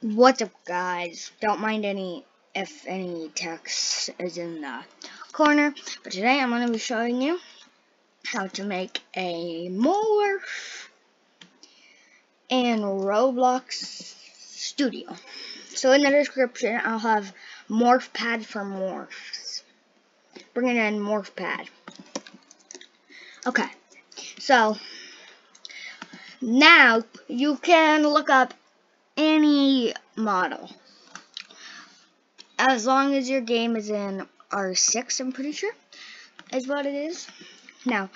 What's up guys? Don't mind any if any text is in the corner. But today I'm going to be showing you how to make a morph in Roblox Studio. So in the description I'll have morph pad for morphs. Bring it in morph pad. Okay. So now you can look up any model. As long as your game is in R6, I'm pretty sure, is what it is. Now,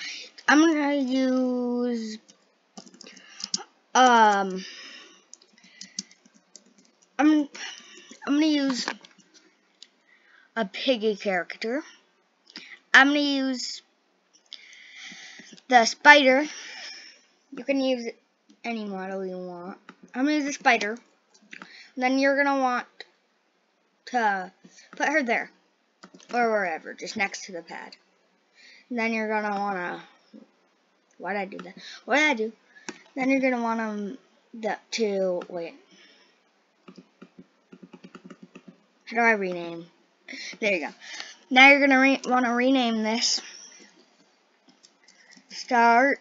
I'm gonna use, um, I'm, I'm gonna use a piggy character. I'm gonna use the spider. You can use any model you want. I'm gonna use a spider. Then you're gonna want to put her there. Or wherever, just next to the pad. And then you're gonna wanna why did I do that? What did I do? Then you're gonna want them to wait. How do I rename? There you go. Now you're gonna re want to rename this starter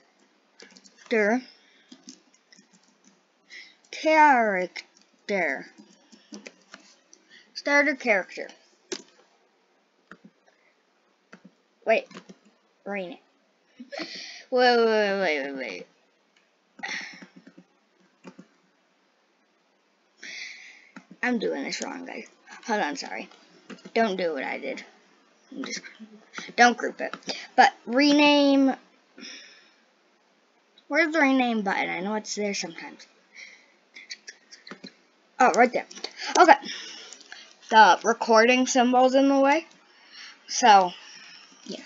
character. Starter character. Wait. Rain it. Wait, wait, wait, wait, wait. I'm doing this wrong, guys. Hold on, sorry. Don't do what I did. Just don't group it. But rename. Where's the rename button? I know it's there sometimes. Oh, right there. Okay. The recording symbol's in the way. So, yeah.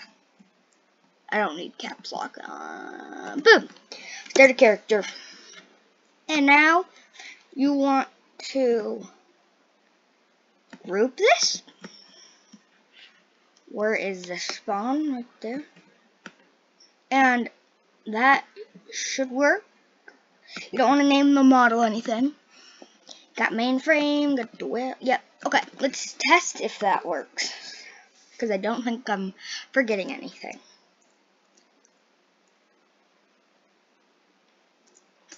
I don't need caps lock. Uh, boom. Starter character. And now, you want to group this. Where is the spawn? Right there. And that should work. You don't want to name the model anything. Got mainframe, got the web. Yep. Okay, let's test if that works. Because I don't think I'm forgetting anything.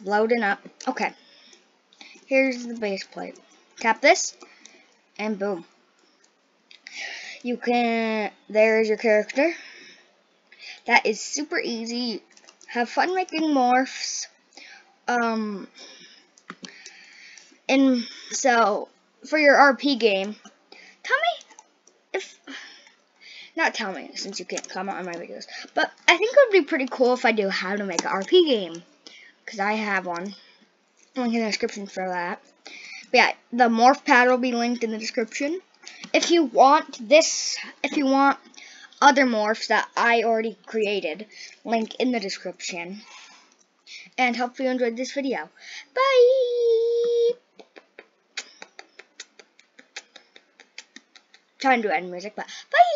Loading up. Okay. Here's the base plate. Tap this, and boom. You can, there's your character. That is super easy. Have fun making morphs. Um, and so, for your RP game, tell me if, not tell me since you can't comment on my videos, but I think it would be pretty cool if I do how to make an RP game, because I have one. Link in the description for that. But yeah, the morph pad will be linked in the description. If you want this, if you want other morphs that I already created, link in the description. And hope you enjoyed this video. Bye! Trying to end music, but bye!